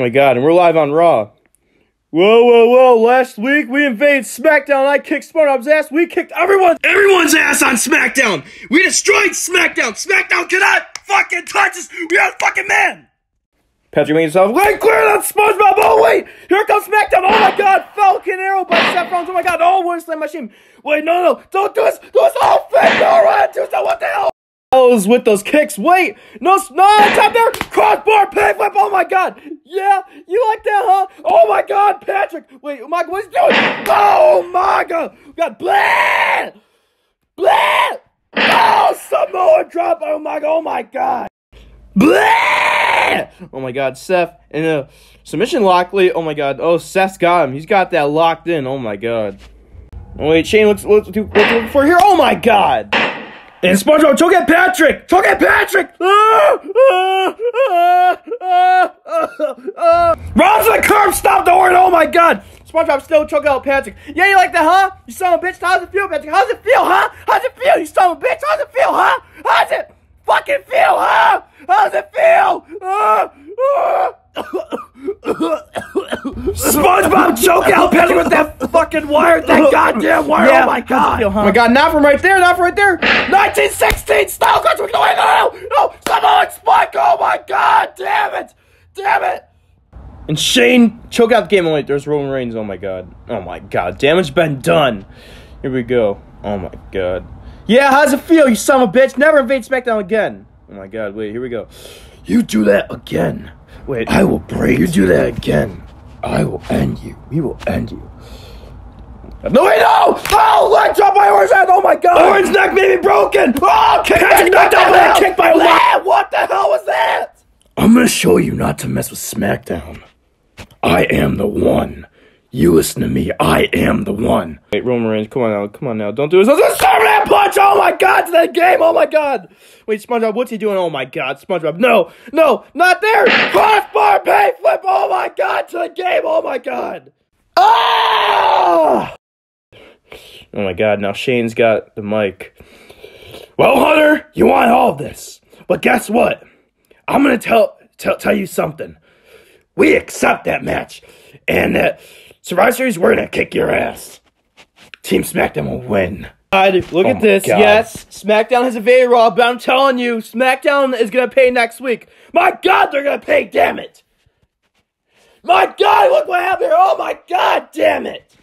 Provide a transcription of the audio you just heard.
Oh my god, and we're live on Raw. Whoa, whoa, whoa! Last week we invaded SmackDown. I kicked SpongeBob's ass. We kicked everyone, everyone's ass on SmackDown. We destroyed SmackDown. SmackDown cannot fucking touch us. We are fucking man. Patrick made himself. Wait, clear that SpongeBob. Oh wait, here comes SmackDown. Oh my God, Falcon Arrow by Seth Rollins. Oh my God, oh, one slam machine. Wait, no, no, don't do this. Do this all fake. All right, do so. What the hell? Ellis with those kicks. Wait, no, no, top there. Crossbar pay flip. Oh my god. Yeah, you like that, huh? Oh my god, Patrick. Wait, Mike, what's he doing? Oh my god. We got blah, blah. Oh, Samoan drop. Oh my god. Oh my god. Blah! Oh my god, Seth. And uh, submission Lockley. Oh my god. Oh, Seth's got him. He's got that locked in. Oh my god. Oh wait, Shane, what's what's, what's looking for here? Oh my god. And SpongeBob, choke at Patrick! Choke at Patrick! Ah, ah, ah, ah, ah, ah. The curb! Stop the horn! Oh my god! SpongeBob still choke out Patrick. Yeah, you like that, huh? You son of a bitch. How's it feel, Patrick? How's it feel, huh? How's it feel, you son of a bitch? How's it feel, huh? How's it fucking feel, huh? How's it feel? Ah, ah. SpongeBob choke out Patrick with that fucking wire, that goddamn wire. Oh yeah, oh my god! feel, huh? Oh my god! Not from right there! Not from right there! 1916 style country. No, wait, no, no, no! Samoan Spike! Oh my god! Damn it! Damn it! And Shane choke out the game. Oh wait, there's Roman Reigns. Oh my god! Oh my god! Damage been done. Here we go. Oh my god. Yeah, how's it feel, you son of a bitch? Never invade SmackDown again. Oh my god! Wait, here we go. You do that again. Wait, I will break. You do that again. I will end you. We will end you. No, wait, no! Oh, leg drop by Orange head! Oh my god! Orange neck may be broken! Oh, kick Patrick knocked out by a kick by Orange! What the hell was that? I'm gonna show you not to mess with SmackDown. I am the one. You listen to me. I am the one. Wait, Roman Reigns, come on now, come on now. Don't do this. Let's that punch! Oh my god, to that game! Oh my god! Wait, SpongeBob, what's he doing? Oh my god, SpongeBob, no, no, not there! Crossbar pay flip! Oh my god, to the game! Oh my god! Ah! Oh my god, now Shane's got the mic. Well, Hunter, you want all of this. But guess what? I'm gonna tell tell, tell you something. We accept that match. And that Survivor Series, we're gonna kick your ass. Team SmackDown will win. God, look Oh at this. God. Yes, SmackDown has a very raw, but I'm telling you, SmackDown is gonna pay next week. My God, they're gonna pay. Damn it! My God, look what happened here. Oh my God, damn it!